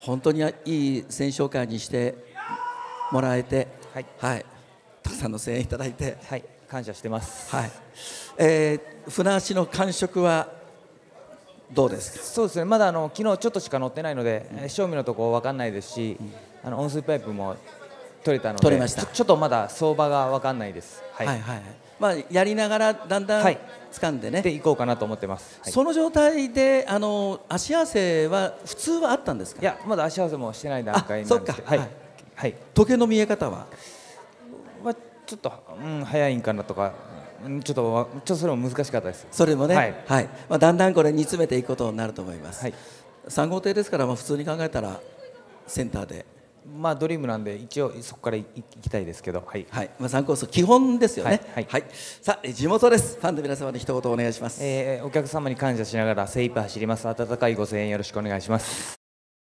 本当にいい選手会にしてもらえて、はい。はい、たくさんの声援いただいて、はい、感謝してます。はい。えー、船足の感触はどうですか？そうですね、まだあの昨日ちょっとしか乗ってないので、えー正味のところ分かんないですし、あの温水パイプも取れたので、取れました。ちょっとまだ相場が分かんないです。はい、はいはいまあ、やりながらだんだんはい。掴んでね、で行こうかなと思ってます。はい。その状態であの足汗は普通はあったんですか？いや、まだ足合わせもしてない段階なんです。あそっか。はい、はい。はい、時計の見え方は？まあ、ちょっと、うん、早いんかなとか、うんちょっとわ、ちょっとそれも難しかったです。それもね、ははい。いまあ、だんだんこれ煮詰めていくことになると思います、はい。3号艇ですから、まあ、普通に考えたらセンターで、まあ、ドリームなんで、一応そこから行行きたいですけど、はい。はい。まあ、3コース基本ですよね、はい。はい。さあ地元です。ファンの皆様に一言お願いします、えーお客様に感謝しながら精一杯走ります。温かいご声援よろしくお願いします。